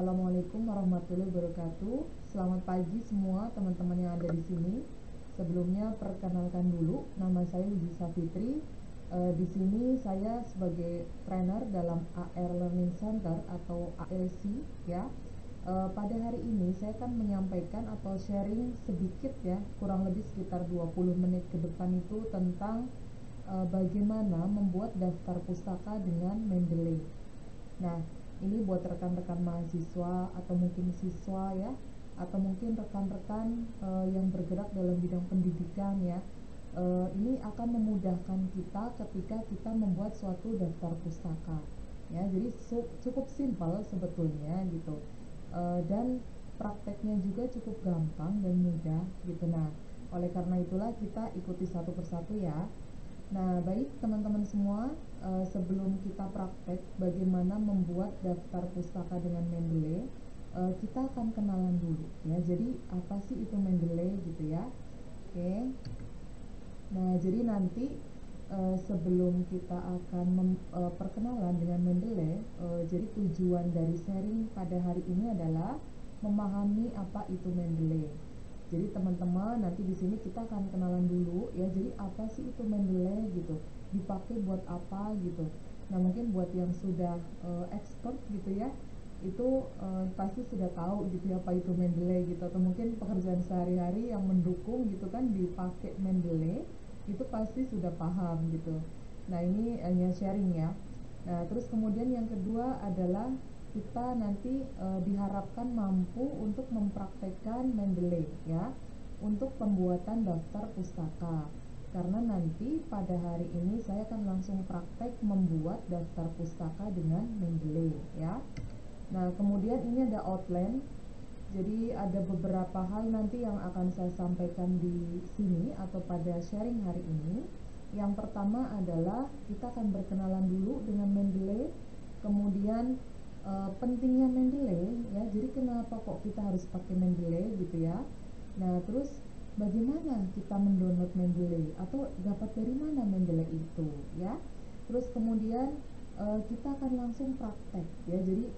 Assalamualaikum warahmatullahi wabarakatuh. Selamat pagi semua teman-teman yang ada di sini. Sebelumnya perkenalkan dulu, nama saya Luzi Safitri. E, di sini saya sebagai trainer dalam AR Learning Center atau ALC ya. E, pada hari ini saya akan menyampaikan atau sharing sedikit ya, kurang lebih sekitar 20 menit ke depan itu tentang e, bagaimana membuat daftar pustaka dengan Mendeley. Nah, ini buat rekan-rekan mahasiswa atau mungkin siswa ya atau mungkin rekan-rekan uh, yang bergerak dalam bidang pendidikan ya. Uh, ini akan memudahkan kita ketika kita membuat suatu daftar pustaka. Ya jadi cukup simpel sebetulnya gitu. Uh, dan prakteknya juga cukup gampang dan mudah gitu. Nah oleh karena itulah kita ikuti satu persatu ya Nah, baik teman-teman semua, uh, sebelum kita praktek bagaimana membuat daftar pustaka dengan Mendeley, uh, kita akan kenalan dulu ya. Jadi apa sih itu Mendeley gitu ya? Oke. Nah, jadi nanti uh, sebelum kita akan mem, uh, perkenalan dengan Mendeley, uh, jadi tujuan dari sharing pada hari ini adalah memahami apa itu Mendeley jadi teman-teman nanti di sini kita akan kenalan dulu ya. Jadi apa sih itu Mendeley gitu? Dipakai buat apa gitu? Nah mungkin buat yang sudah uh, expert gitu ya itu uh, pasti sudah tahu gitu ya apa itu Mendeley gitu. Atau mungkin pekerjaan sehari-hari yang mendukung gitu kan dipakai Mendeley itu pasti sudah paham gitu. Nah ini hanya sharing ya. Nah terus kemudian yang kedua adalah kita nanti e, diharapkan mampu untuk mempraktekkan Mendeley ya untuk pembuatan daftar pustaka. Karena nanti pada hari ini saya akan langsung praktek membuat daftar pustaka dengan Mendeley ya. Nah kemudian ini ada outline. Jadi ada beberapa hal nanti yang akan saya sampaikan di sini atau pada sharing hari ini. Yang pertama adalah kita akan berkenalan dulu dengan Mendeley. Kemudian uh, pentingnya Mendeley ya. Jadi kenapa kok kita harus pakai Mendeley gitu ya? Nah terus bagaimana kita mendownload Mendeley atau dapat dari mana Mendeley itu ya? Terus kemudian uh, kita akan langsung praktek ya. Jadi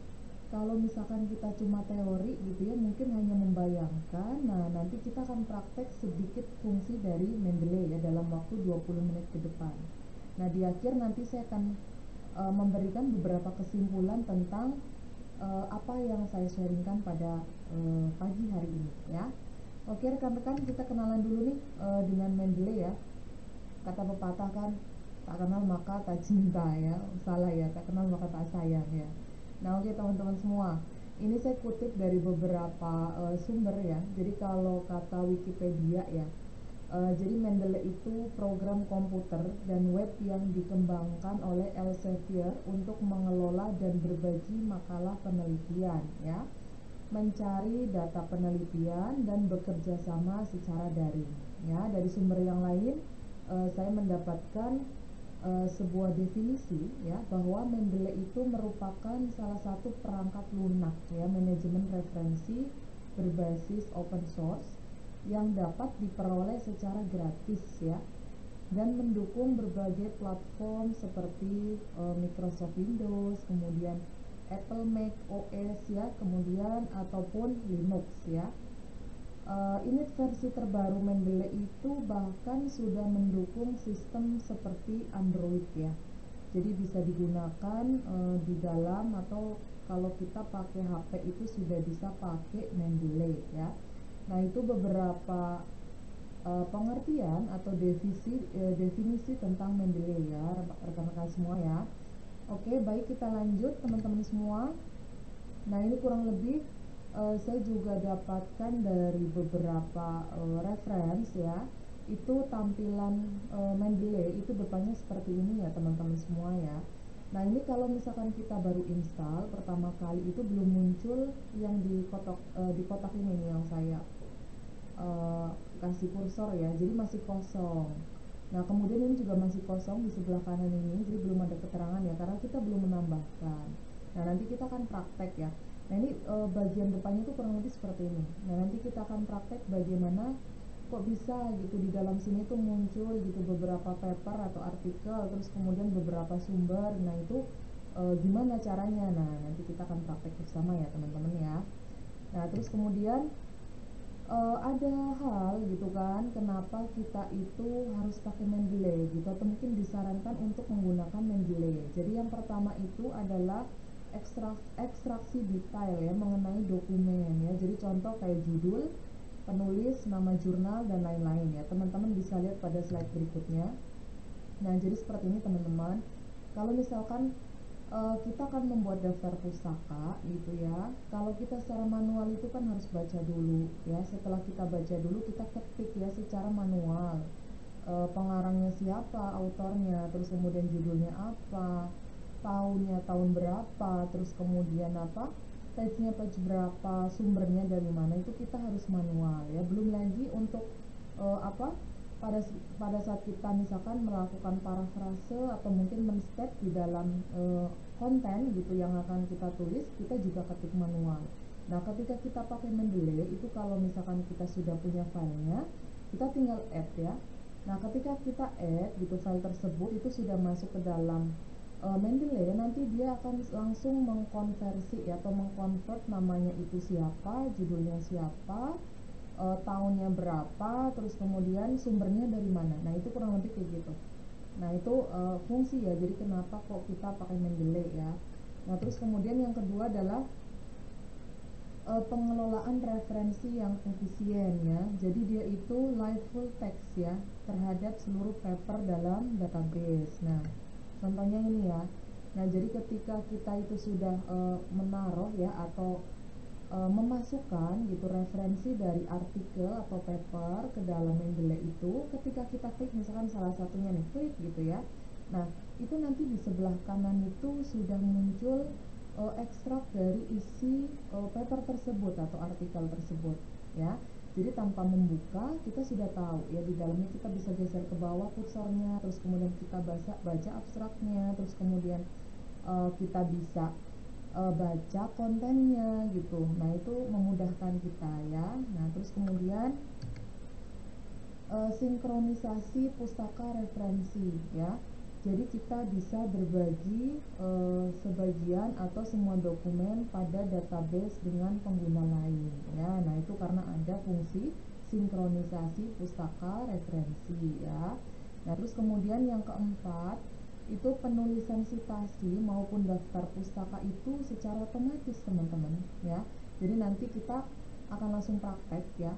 kalau misalkan kita cuma teori gitu ya mungkin hanya membayangkan nah nanti kita akan praktek sedikit fungsi dari Mendeley ya dalam waktu 20 menit ke depan. Nah di akhir nanti saya akan e, memberikan beberapa kesimpulan tentang e, apa yang saya sharingkan pada e, pagi hari ini ya. Oke rekan-rekan kita kenalan dulu nih e, dengan Mendeley ya. Kata pepatah kan tak kenal maka tak cinta ya. Salah ya, tak kenal maka tak sayang ya. Nah oke teman-teman semua ini saya kutip dari beberapa uh, sumber ya. Jadi kalau kata Wikipedia ya, Uh, jadi Mendeley itu program komputer dan web yang dikembangkan oleh Elsevier untuk mengelola dan berbagi makalah penelitian ya. Mencari data penelitian dan bekerja sama secara daring ya. Dari sumber yang lain uh, saya mendapatkan uh, sebuah definisi ya bahwa Mendeley itu merupakan salah satu perangkat lunak ya manajemen referensi berbasis open source yang dapat diperoleh secara gratis ya dan mendukung berbagai platform seperti uh, Microsoft Windows, kemudian Apple Mac OS ya, kemudian ataupun Linux ya. Uh, ini versi terbaru Mendeley itu bahkan sudah mendukung sistem seperti Android ya. Jadi bisa digunakan uh, di dalam atau kalau kita pakai HP itu sudah bisa pakai Mendeley ya. Nah, itu beberapa uh, pengertian atau definisi uh, definisi tentang Mendeley ya, rekan-rekan semua ya. Oke, baik kita lanjut teman-teman semua. Nah, ini kurang lebih uh, saya juga dapatkan dari beberapa uh, reference ya. Itu tampilan uh, Mendeley itu depannya seperti ini ya, teman-teman semua ya. Nah ini kalau misalkan kita baru install pertama kali itu belum muncul yang di kotak uh, di kotak ini yang saya uh, kasih kursor ya, jadi masih kosong. Nah kemudian ini juga masih kosong di sebelah kanan ini, jadi belum ada keterangan ya karena kita belum menambahkan. Nah nanti kita akan praktek ya. Nah ini uh, bagian depannya tuh kurang lebih seperti ini. Nah nanti kita akan praktek bagaimana kok bisa gitu di dalam sini tuh muncul gitu beberapa paper atau artikel terus kemudian beberapa sumber nah itu uh, gimana caranya nah nanti kita akan praktek bersama ya teman-teman ya nah terus kemudian uh, ada hal gitu kan kenapa kita itu harus pakai Mendeley gitu? Atau mungkin disarankan untuk menggunakan Mendeley? Jadi yang pertama itu adalah ekstrak, ekstraksi detail ya mengenai dokumen ya. Jadi contoh kayak judul penulis nama jurnal dan lain-lain ya. Teman-teman bisa lihat pada slide berikutnya. Nah jadi seperti ini teman-teman. Kalau misalkan uh, kita akan membuat daftar pustaka gitu ya. Kalau kita secara manual itu kan harus baca dulu ya. Setelah kita baca dulu kita ketik ya secara manual. Uh, pengarangnya siapa autornya terus kemudian judulnya apa tahunnya tahun berapa terus kemudian apa page-nya page berapa sumbernya dari mana itu kita harus manual ya. Belum lagi untuk uh, apa pada pada saat kita misalkan melakukan parafrase atau mungkin menstate di dalam e, konten gitu yang akan kita tulis kita juga ketik manual. Nah ketika kita pakai Mendeley itu kalau misalkan kita sudah punya filenya kita tinggal add ya. Nah ketika kita add gitu file tersebut itu sudah masuk ke dalam e, nanti dia akan langsung mengkonversi ya, atau mengkonvert namanya itu siapa judulnya siapa uh, tahunnya berapa terus kemudian sumbernya dari mana. Nah itu kurang lebih kayak gitu. Nah itu uh, fungsi ya. Jadi kenapa kok kita pakai Mendeley ya? Nah terus kemudian yang kedua adalah uh, pengelolaan referensi yang efisien ya. Jadi dia itu live full text ya terhadap seluruh paper dalam database. Nah contohnya ini ya. Nah jadi ketika kita itu sudah uh, menaruh ya atau e, memasukkan gitu referensi dari artikel atau paper ke dalam Mendeley itu ketika kita klik misalkan salah satunya nih klik gitu ya. Nah itu nanti di sebelah kanan itu sudah muncul e, ekstrak dari isi e, paper tersebut atau artikel tersebut ya. Jadi tanpa membuka kita sudah tahu ya di dalamnya kita bisa geser ke bawah kursornya terus kemudian kita baca baca abstraknya terus kemudian uh, kita bisa uh, baca kontennya gitu. Nah itu memudahkan kita ya. Nah terus kemudian uh, sinkronisasi pustaka referensi ya. Jadi kita bisa berbagi uh, sebagian atau semua dokumen pada database dengan pengguna lain ya. Nah itu karena ada fungsi sinkronisasi pustaka referensi ya. Nah terus kemudian yang keempat itu penulisan citasi maupun daftar pustaka itu secara otomatis teman-teman ya. Jadi nanti kita akan langsung praktek ya.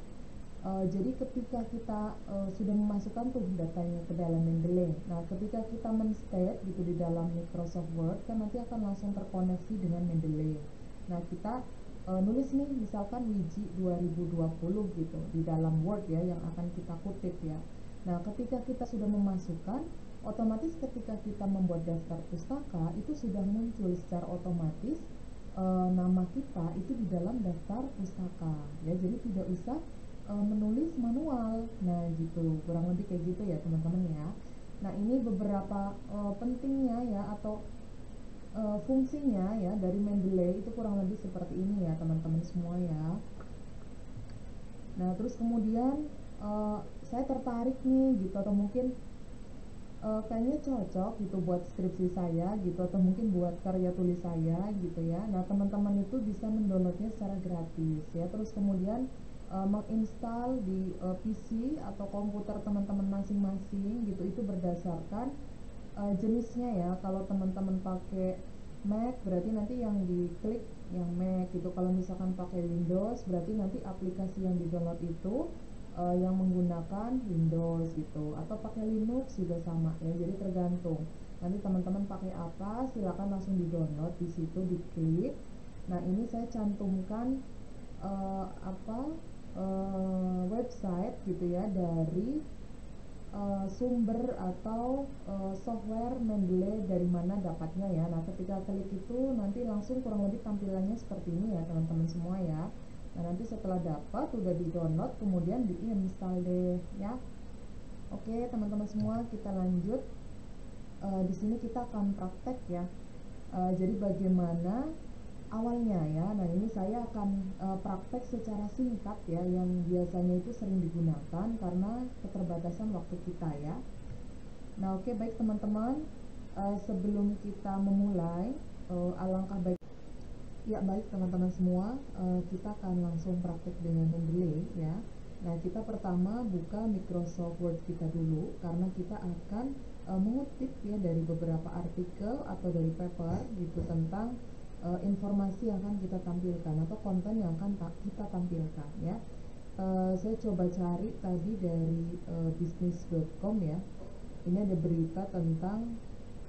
E, jadi ketika kita e, sudah memasukkan tuh datanya ke dalam Mendeley. Nah ketika kita menstate gitu di dalam Microsoft Word kan nanti akan langsung terkoneksi dengan Mendeley. Nah kita e, nulis nih misalkan Wiji 2020 gitu di dalam Word ya yang akan kita kutip ya. Nah ketika kita sudah memasukkan otomatis ketika kita membuat daftar pustaka itu sudah muncul secara otomatis e, nama kita itu di dalam daftar pustaka. Ya jadi tidak usah e, menulis manual. Nah gitu. Kurang lebih kayak gitu ya teman-teman ya. Nah ini beberapa e, pentingnya ya atau e, fungsinya ya dari Mendeley itu kurang lebih seperti ini ya teman-teman semua ya. Nah terus kemudian e, saya tertarik nih gitu. Atau mungkin uh, kayaknya cocok gitu buat skripsi saya gitu atau mungkin buat karya tulis saya gitu ya. Nah teman-teman itu bisa mendownloadnya secara gratis ya. Terus kemudian uh, menginstal di uh, eh, PC atau komputer teman-teman masing-masing gitu. Itu berdasarkan uh, jenisnya ya. Kalau teman-teman pakai Mac berarti nanti yang diklik yang Mac gitu. Kalau misalkan pakai Windows berarti nanti aplikasi yang di download itu uh, yang menggunakan Windows gitu. Atau pakai Linux juga sama ya jadi tergantung. Nanti teman-teman pakai apa silakan langsung di download di situ diklik. Nah ini saya cantumkan uh, apa uh, website gitu ya dari uh, sumber atau uh, software Mendeley dari mana dapatnya ya. Nah ketika klik itu nanti langsung kurang lebih tampilannya seperti ini ya teman-teman semua ya nah nanti setelah dapat udah di download kemudian diinstal deh ya. Oke teman-teman semua kita lanjut. Uh, di sini kita akan praktek ya. Uh, jadi bagaimana awalnya ya. Nah ini saya akan uh, praktek secara singkat ya yang biasanya itu sering digunakan karena keterbatasan waktu kita ya. Nah oke baik teman-teman. Uh, sebelum kita memulai uh, alangkah baik ya baik teman-teman semua. Uh, kita akan langsung praktek dengan Mendeley ya. Nah kita pertama buka Microsoft Word kita dulu karena kita akan uh, mengutip ya dari beberapa artikel atau dari paper gitu tentang uh, informasi yang akan kita tampilkan atau konten yang akan ta kita tampilkan ya. Uh, saya coba cari tadi dari uh, bisnis.com ya. Ini ada berita tentang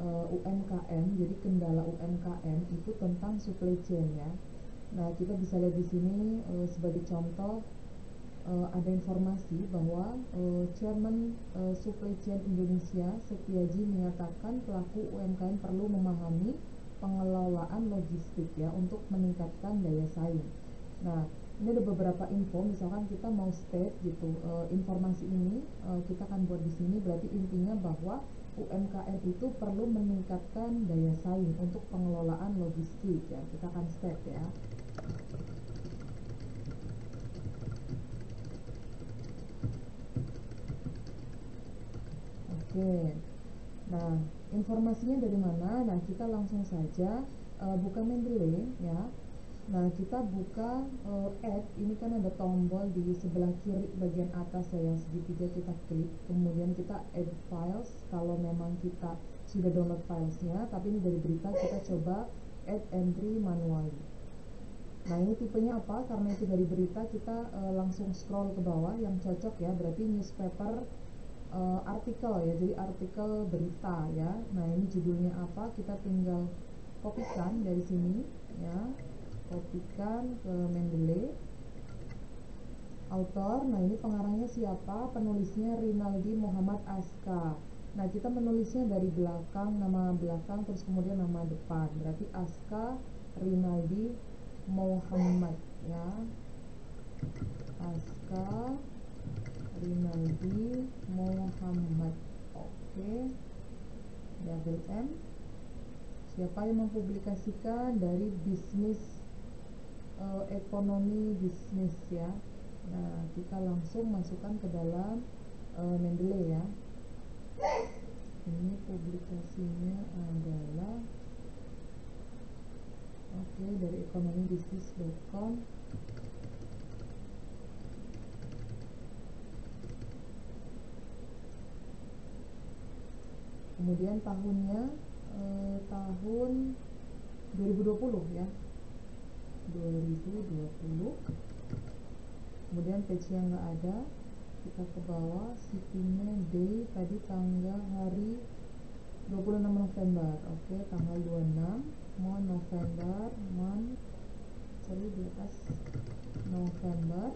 uh, eh, UMKM jadi kendala UMKM itu tentang supply chain ya nah kita bisa lihat di sini uh, sebagai contoh uh, ada informasi bahwa uh, Chairman uh, Supply Chain Indonesia Setiaji menyatakan pelaku UMKM perlu memahami pengelolaan logistik ya untuk meningkatkan daya saing. Nah, ini ada beberapa info, misalkan kita mau state gitu, uh, informasi ini uh, kita akan buat di sini berarti intinya bahwa UMKM itu perlu meningkatkan daya saing untuk pengelolaan logistik ya. Kita akan step ya. Oke. Nah, informasinya dari mana? Nah, kita langsung saja uh, buka Mendeley ya Nah, kita buka uh, add, ini kan ada tombol di sebelah kiri bagian atas ya yang segitiga kita klik, kemudian kita add files kalau memang kita sudah download filesnya, tapi ini dari berita kita coba add entry manually. Nah, ini tipenya apa? Karena itu dari berita kita uh, langsung scroll ke bawah yang cocok ya, berarti newspaper uh, artikel ya, jadi artikel berita ya. Nah, ini judulnya apa? Kita tinggal kopikan dari sini ya kopikan ke Mendeley. Autor nah ini pengarangnya siapa? Penulisnya Rinaldi Muhammad Aska nah kita menulisnya dari belakang nama belakang terus kemudian nama depan. Berarti Aska Rinaldi Muhammad ya. Aska Rinaldi Muhammad oke. Double M. Siapa yang mempublikasikan dari bisnis uh, ekonomi bisnis ya. Nah kita langsung masukkan ke dalam uh, Mendeley ya. Ini publikasinya adalah oke okay, dari ekonomibisnis.com kemudian tahunnya eh, tahun 2020 ya 2020 kemudian page yang nggak ada kita ke bawah shippingnya day tadi tanggal hari 26 November. Oke okay, tanggal 26 mau November month sorry di atas November.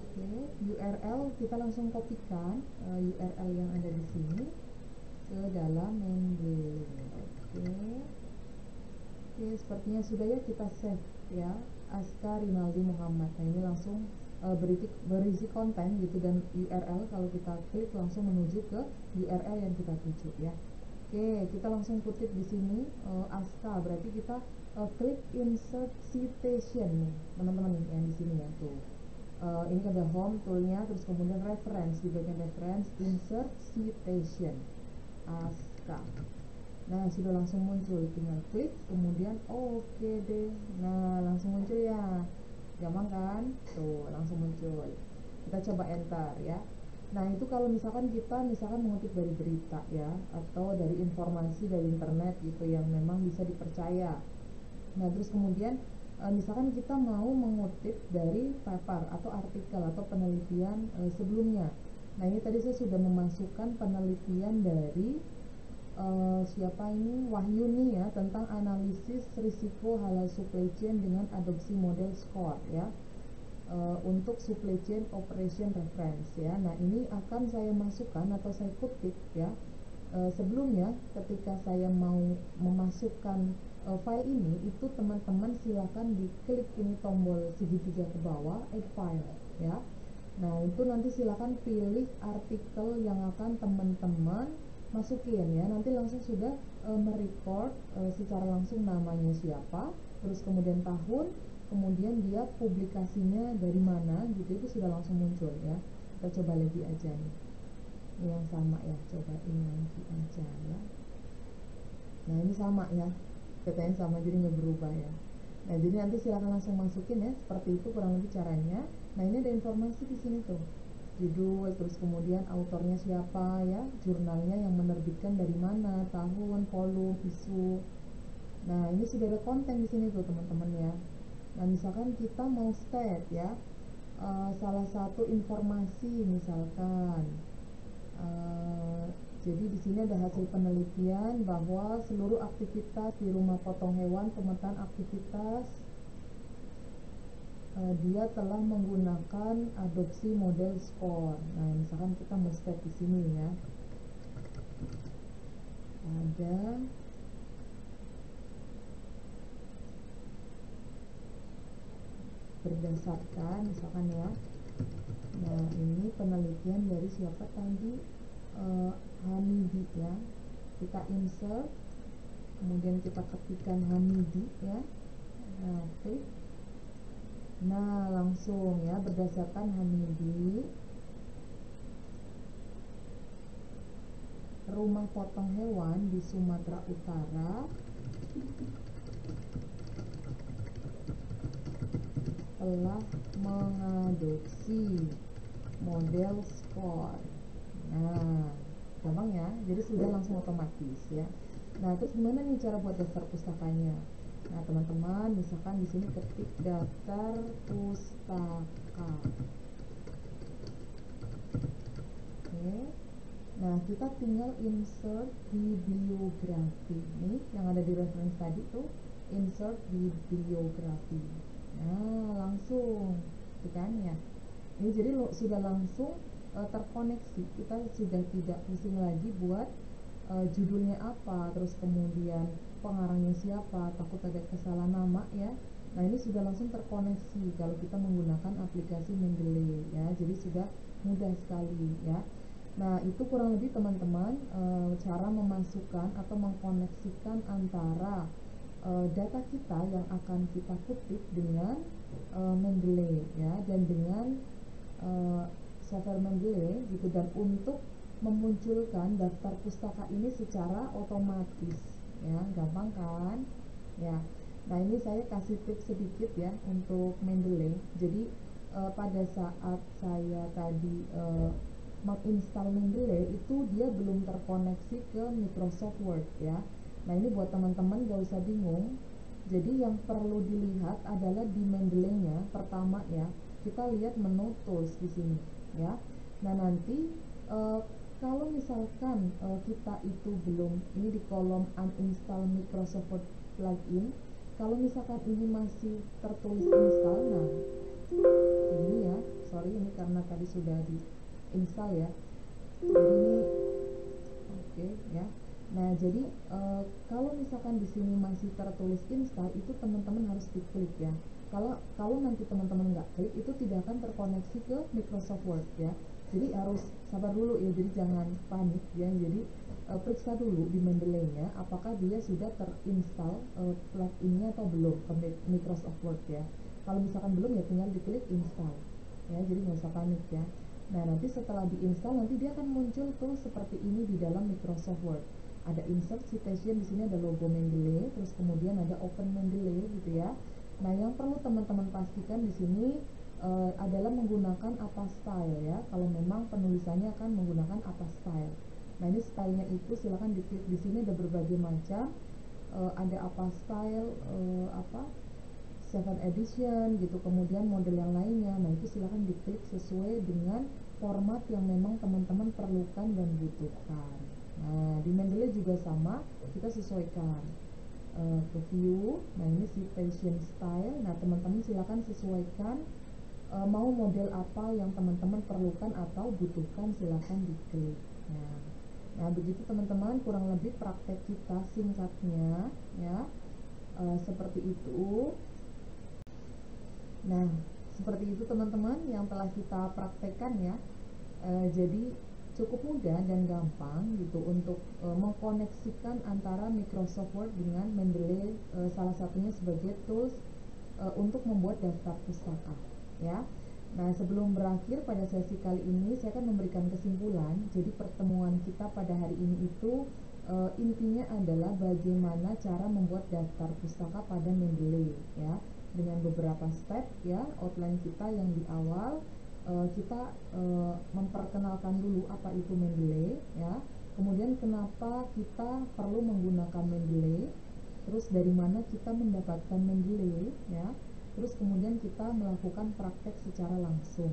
Oke okay, URL kita langsung kopikan uh, eh, URL yang ada di sini ke dalam menu. Oke. Okay. oke okay, sepertinya sudah ya kita save ya Aska Rinaldi Muhammad. Nah ini langsung uh, berisi, berisi konten gitu dan URL kalau kita klik langsung menuju ke URL yang kita tuju ya. Oke kita langsung kutip di sini uh, Aska. Berarti kita uh, klik insert citation nih teman-teman yang di sini ya tuh. Uh, ini ada home toolnya terus kemudian reference di bagian reference insert citation. Aska nah sudah langsung muncul tinggal klik kemudian oke okay deh. Nah langsung muncul ya. Gampang kan? Tuh langsung muncul. Kita coba enter ya. Nah itu kalau misalkan kita misalkan mengutip dari berita ya atau dari informasi dari internet gitu yang memang bisa dipercaya. Nah terus kemudian eh, misalkan kita mau mengutip dari paper atau artikel atau penelitian e, sebelumnya. Nah ini tadi saya sudah memasukkan penelitian dari uh, siapa ini Wahyuni ya tentang analisis risiko halal supply chain dengan adopsi model SCORE ya uh, untuk supply chain operation reference ya. Nah ini akan saya masukkan atau saya kutip ya. Uh, sebelumnya ketika saya mau memasukkan uh, file ini itu teman-teman silakan diklik ini tombol segitiga ke bawah add file ya. Nah itu nanti silakan pilih artikel yang akan teman-teman masukin ya nanti langsung sudah e, merecord e, secara langsung namanya siapa terus kemudian tahun kemudian dia publikasinya dari mana gitu itu sudah langsung muncul ya. Kita coba lagi aja nih. Yang sama ya coba ini lagi aja ya. Nah ini sama ya PTN sama jadi nggak berubah ya. Nah jadi nanti silakan langsung masukin ya seperti itu kurang lebih caranya. Nah ini ada informasi di sini tuh judul terus kemudian autornya siapa ya jurnalnya yang menerbitkan dari mana tahun volume isu. Nah ini sudah ada konten di sini tuh teman-teman ya. Nah misalkan kita mau state ya uh, salah satu informasi misalkan uh, jadi di sini ada hasil penelitian bahwa seluruh aktivitas di rumah potong hewan pemetaan aktivitas uh, dia telah menggunakan adopsi model score. Nah, misalkan kita mau step di sini ya. Ada berdasarkan misalkan ya. Nah, ini penelitian dari siapa tadi? Uh, Hamidi ya kita insert kemudian kita ketikkan Hamidi ya nah, okay. Nah langsung ya berdasarkan Hamidi rumah potong hewan di Sumatera Utara. Telah mengadopsi model skor nah gampang ya jadi sudah langsung otomatis ya. Nah terus gimana nih cara buat daftar pustakanya nah teman-teman misalkan di sini ketik daftar pustaka. Oke. Nah kita tinggal insert bibliografi ini yang ada di reference tadi tuh insert bibliografi nah langsung kan ya? Ini jadi lo sudah langsung uh, terkoneksi. Kita sudah tidak pusing lagi buat uh, judulnya apa terus kemudian pengarangnya siapa takut ada kesalahan nama ya. Nah ini sudah langsung terkoneksi kalau kita menggunakan aplikasi Mendeley ya. Jadi sudah mudah sekali ya. Nah itu kurang lebih teman-teman e, cara memasukkan atau mengkoneksikan antara e, data kita yang akan kita kutip dengan e, Mendeley ya. Dan dengan e, software Mendeley gitu. Dan untuk memunculkan daftar pustaka ini secara otomatis ya gampang kan? Ya. Nah ini saya kasih tips sedikit ya untuk Mendeley jadi uh, pada saat saya tadi uh, menginstal Mendeley itu dia belum terkoneksi ke Microsoft Word ya. Nah ini buat teman-teman gak usah bingung. Jadi yang perlu dilihat adalah di Mendeley-nya pertama ya. Kita lihat menu tools di sini ya. Nah nanti uh, kalau misalkan uh, kita itu belum ini di kolom uninstall Microsoft Word plugin kalau misalkan ini masih tertulis install nah ini ya sorry ini karena tadi sudah di install ya. Jadi ini oke okay, ya. Nah jadi uh, kalau misalkan di sini masih tertulis install itu teman-teman harus diklik ya kalau kalau nanti teman-teman nggak klik itu tidak akan terkoneksi ke Microsoft Word ya. Jadi harus sabar dulu ya. Jadi jangan panik ya. Jadi uh, periksa dulu di Mendeley-nya apakah dia sudah terinstall uh, plugin-nya atau belum ke Microsoft Word ya. Kalau misalkan belum ya tinggal diklik install ya. Jadi nggak usah panik ya. Nah nanti setelah diinstal nanti dia akan muncul tuh seperti ini di dalam Microsoft Word. Ada insert citation di sini ada logo Mendeley terus kemudian ada open Mendeley gitu ya Nah, yang perlu teman-teman pastikan di sini uh, adalah menggunakan apa style ya. Kalau memang penulisannya akan menggunakan apa style. Nah, ini stylenya itu silahkan diklik di sini ada berbagai macam. Uh, ada apa style uh, apa seven edition gitu. Kemudian model yang lainnya. Nah, itu silahkan diklik sesuai dengan format yang memang teman-teman perlukan dan butuhkan. Nah, di Mendeley juga sama, kita sesuaikan uh, ke view nah ini si fashion style. Nah teman-teman silakan sesuaikan uh, mau model apa yang teman-teman perlukan atau butuhkan silakan diklik. Nah nah begitu teman-teman. Kurang lebih praktek kita singkatnya ya. Uh, seperti itu. Nah seperti itu teman-teman yang telah kita praktekkan ya. Uh, jadi cukup mudah dan gampang gitu untuk e, mengkoneksikan antara Microsoft Word dengan Mendeley e, salah satunya sebagai tools e, untuk membuat daftar pustaka ya. Nah, sebelum berakhir pada sesi kali ini saya akan memberikan kesimpulan. Jadi pertemuan kita pada hari ini itu uh, intinya adalah bagaimana cara membuat daftar pustaka pada Mendeley ya dengan beberapa step ya outline kita yang di awal uh, kita uh, memperkenalkan dulu apa itu Mendeley ya kemudian kenapa kita perlu menggunakan Mendeley terus dari mana kita mendapatkan Mendeley ya terus kemudian kita melakukan praktek secara langsung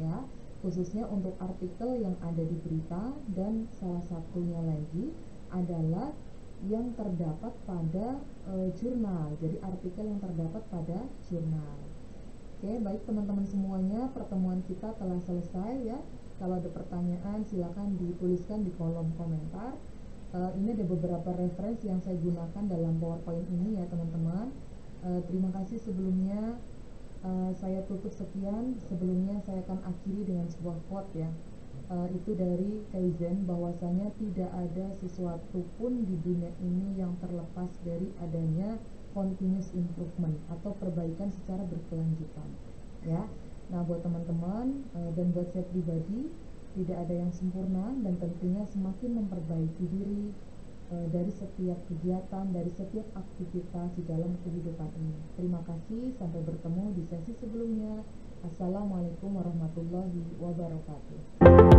ya khususnya untuk artikel yang ada di berita dan salah satunya lagi adalah yang terdapat pada e, jurnal. Jadi artikel yang terdapat pada jurnal. Oke, baik teman-teman semuanya, pertemuan kita telah selesai ya. Kalau ada pertanyaan silakan dituliskan di kolom komentar. E, ini ada beberapa referensi yang saya gunakan dalam PowerPoint ini ya teman-teman. E, terima kasih sebelumnya. Uh, saya tutup sekian. Sebelumnya saya akan akhiri dengan sebuah quote ya uh, itu dari Kaizen bahwasanya tidak ada sesuatu pun di dunia ini yang terlepas dari adanya continuous improvement atau perbaikan secara berkelanjutan ya. Nah buat teman-teman uh, dan buat saya pribadi tidak ada yang sempurna dan tentunya semakin memperbaiki diri uh, dari setiap kegiatan dari setiap aktivitas di dalam kehidupan ini. Terima kasih sampai bertemu di sesi sebelumnya. Assalamualaikum warahmatullahi wabarakatuh.